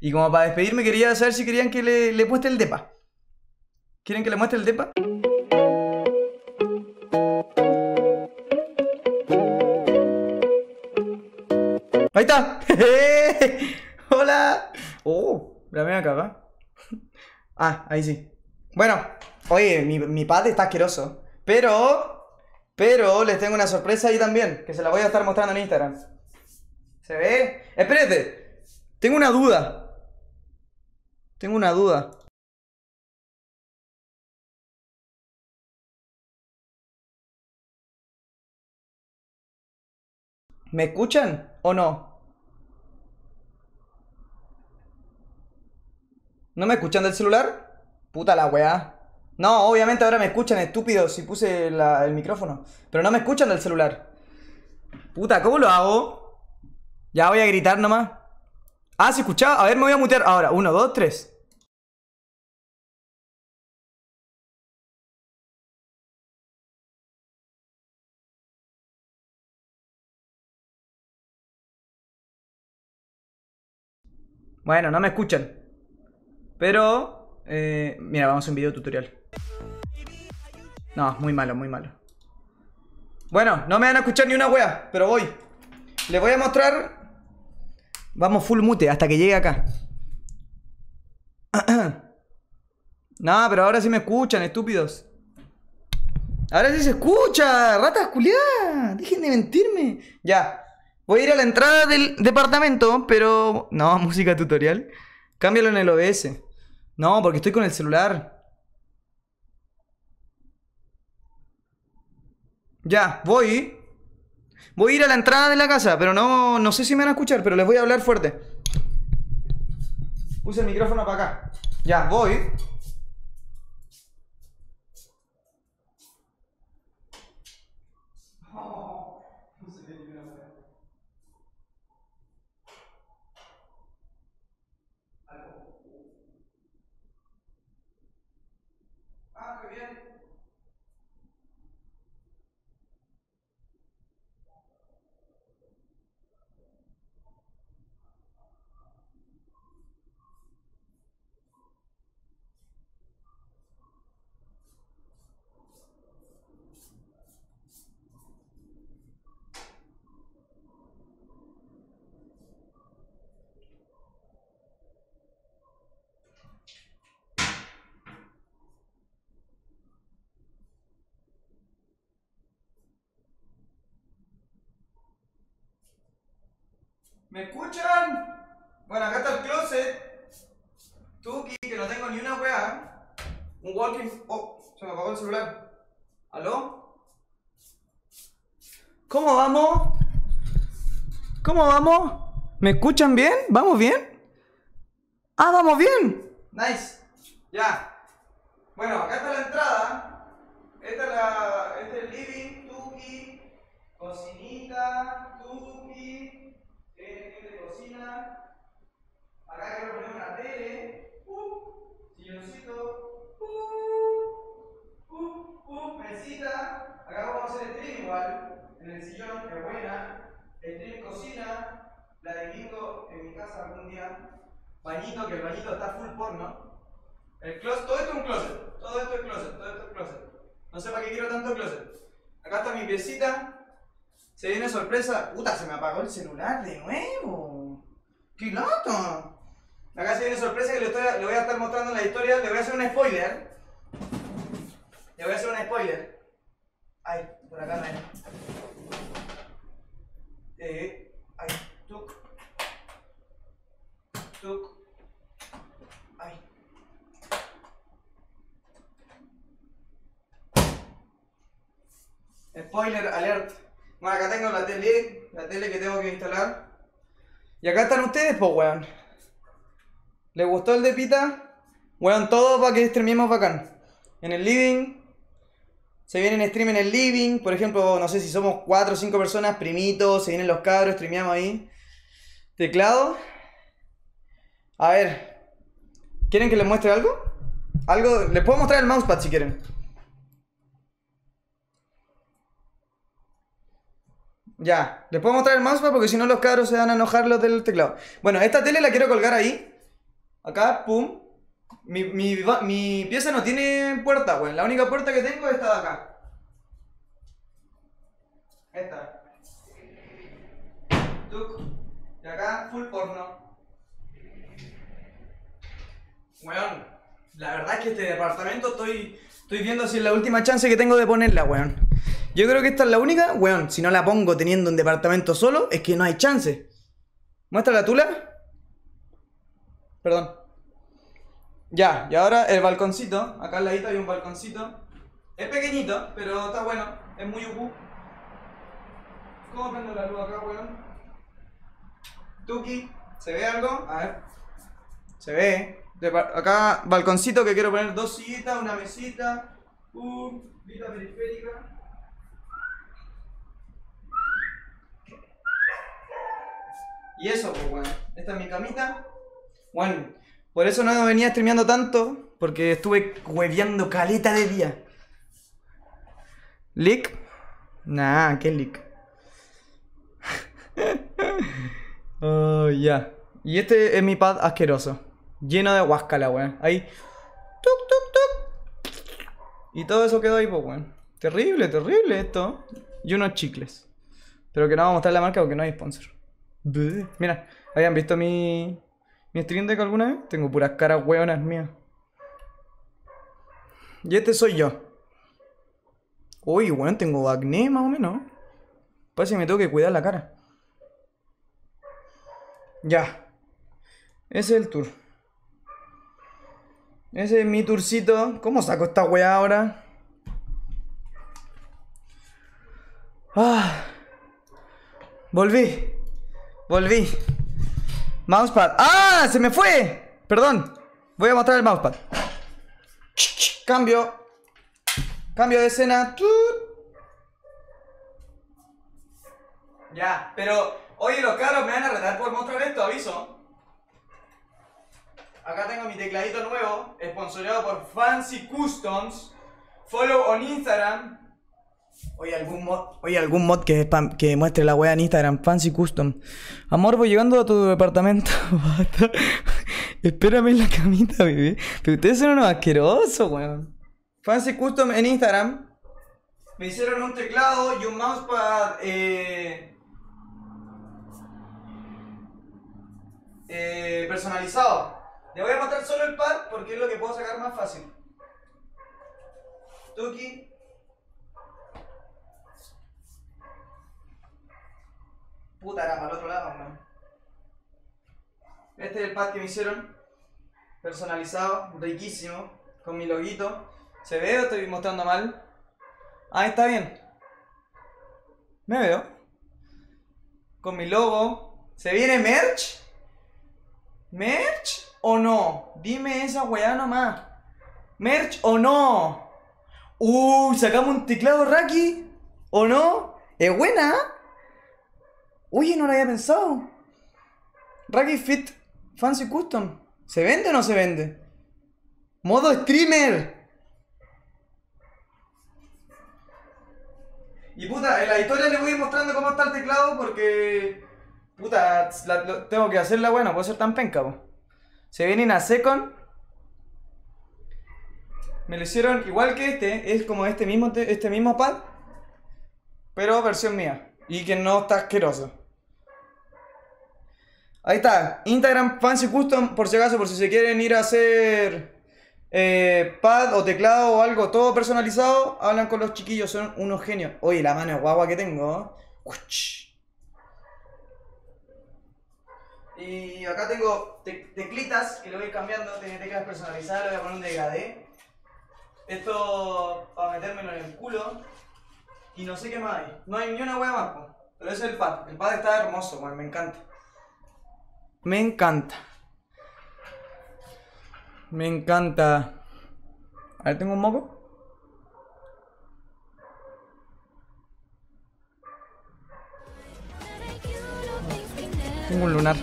Y como para despedirme quería saber si querían que le, le muestre el depa. ¿Quieren que le muestre el depa? Ahí está. Hola. Oh, la me caga. Ah, ahí sí. Bueno, oye, mi, mi pad está asqueroso. Pero, pero les tengo una sorpresa ahí también, que se la voy a estar mostrando en Instagram. ¿Se ve? Espérate. Tengo una duda. Tengo una duda. ¿Me escuchan o no? ¿No me escuchan del celular? Puta la weá. No, obviamente ahora me escuchan, estúpido, si puse el micrófono. Pero no me escuchan del celular. Puta, ¿cómo lo hago? Ya voy a gritar nomás. Ah, ¿se escuchaba? A ver, me voy a mutear ahora. Uno, dos, tres. Bueno, no me escuchan. Pero, eh, mira, vamos a un video tutorial. No, muy malo, muy malo. Bueno, no me van a escuchar ni una wea, pero voy. Les voy a mostrar. Vamos full mute hasta que llegue acá. No, pero ahora sí me escuchan, estúpidos. Ahora sí se escucha, ratas culiadas. Dejen de mentirme. Ya. Voy a ir a la entrada del departamento, pero. No, música tutorial. Cámbialo en el OBS. No, porque estoy con el celular. Ya, voy. Voy a ir a la entrada de la casa, pero no, no sé si me van a escuchar, pero les voy a hablar fuerte. Puse el micrófono para acá. Ya, voy. Ah, ¿Me escuchan? Bueno, acá está el closet. Tuki, que no tengo ni una weá. Un walking. Oh, se me apagó el celular. ¿Aló? ¿Cómo vamos? ¿Cómo vamos? ¿Me escuchan bien? ¿Vamos bien? Ah, vamos bien. Nice. Ya. Bueno, acá está la entrada. Esta es la. Este es el living, Tuki. Cocinita, Tuki. Este de cocina. Acá quiero poner una tele. Uh, silloncito. Uh, uh, uh, mesita. Acá vamos a hacer stream igual. En el sillón, que buena. Stream cocina. La divido en mi casa algún día. Bañito, que el bañito está full porno. El closet, todo esto es un closet. Todo esto es closet, todo esto es closet. No sé para qué quiero tanto closet. Acá está mi piecita. Se viene sorpresa. Puta, se me apagó el celular de nuevo. ¡Qué lata! Acá se viene sorpresa que le, estoy- le voy a estar mostrando en la historia. Le voy a hacer un spoiler. Le voy a hacer un spoiler. Ay, por acá no. Eh, ay, tuc. Tuc. Ay. Spoiler alert. Bueno, acá tengo la tele, la tele que tengo que instalar. Y acá están ustedes, pues, weón. ¿Les gustó el de Pita? Weón, todo para que streamemos bacán. En el living. Se viene en stream en el living. Por ejemplo, no sé si somos 4 o 5 personas, primitos, se vienen los cabros, streameamos ahí. Teclado. A ver. ¿Quieren que les muestre algo? Algo. Les puedo mostrar el mousepad si quieren. Ya, les puedo mostrar el mousepad porque si no los cabros se van a enojar los del teclado. Bueno, esta tele la quiero colgar ahí. Acá, pum. Mi, mi, pieza no tiene puerta, weón. La única puerta que tengo es esta de acá. Esta. Tuc. Y acá, full porno. Weón, la verdad es que este departamento estoy, estoy viendo si es la última chance que tengo de ponerla, weón. Yo creo que esta es la única, weón. Si no la pongo teniendo un departamento solo, es que no hay chance. Muestra la tula. Perdón. Ya, y ahora el balconcito. Acá al ladito hay un balconcito. Es pequeñito, pero está bueno. Es muy uku. ¿Cómo prendo la luz acá, weón? Tuki, ¿se ve algo? A ver. Se ve. acá, balconcito que quiero poner dos sillitas, una mesita. Uh, vista periférica. Y eso, pues, weón. Esta es mi camita. Bueno, por eso no venía streameando tanto, porque estuve hueveando caleta de día. ¿Leak? Nah, ¿qué leak? oh, ya. Y este es mi pad asqueroso. Lleno de huáscala, weón. Ahí. Tuk, tuk, tuk. Y todo eso quedó ahí, pues, weón. Terrible, terrible esto. Y unos chicles. Pero que no vamos a mostrar la marca porque no hay sponsor. Mira, ¿habían visto mi, mi stream deck alguna vez? Tengo puras caras hueonas mías. Y este soy yo. Uy, bueno, tengo acné más o menos. Parece que me tengo que cuidar la cara. Ya. Ese es el tour. Ese es mi tourcito. ¿Cómo saco esta weá ahora? Ah. Volví. Volví. Mousepad. ¡Ah! ¡Se me fue! Perdón. Voy a mostrar el mousepad. Cambio. Cambio de escena. Ya, pero... Oye, los caros me van a retar por mostrar esto, aviso. Acá tengo mi tecladito nuevo, esponsoreado por Fancy Customs. Follow on Instagram, Oye, algún mod, oye, algún mod que, que muestre la wea en Instagram, Fancy Custom. Amor, voy llegando a tu departamento. Espérame en la camita, bebé. Pero ustedes son unos asquerosos, weón. Fancy Custom en Instagram. Me hicieron un teclado y un mousepad eh, eh, personalizado. Le voy a mostrar solo el pad porque es lo que puedo sacar más fácil. Tuki. Puta, era para el otro lado, man. Este es el pad que me hicieron. Personalizado, riquísimo. Con mi loguito. ¿Se ve o estoy mostrando mal? Ah, está bien. Me veo. Con mi logo. ¿Se viene merch? ¿Merch o no? Dime esa weá nomás. ¿Merch o no? Uy, sacamos un teclado Raki. ¿O no? ¿Es buena? Oye, no lo había pensado. Raggy Fit Fancy Custom. ¿Se vende o no se vende? Modo streamer. Y puta, en la historia le voy a ir mostrando cómo está el teclado porque. Puta, tengo que hacerla buena, puede ser tan penca, Se vienen a Second. Me lo hicieron igual que este, es como este mismo, este mismo pad, pero versión mía. Y que no está asqueroso. Ahí está, Instagram Fancy Custom, por si acaso, por si se quieren ir a hacer eh, pad o teclado o algo, todo personalizado, hablan con los chiquillos, son unos genios. Oye, la mano guagua que tengo. Y acá tengo teclitas que lo voy cambiando, tiene teclas personalizadas, le voy a poner un degradé. Esto para metérmelo en el culo. Y no sé qué más hay. No hay ni una hueá más, pero es el pad. El pad está hermoso, me encanta. Me encanta. Me encanta. A ¿tengo un moco? Tengo un lunar.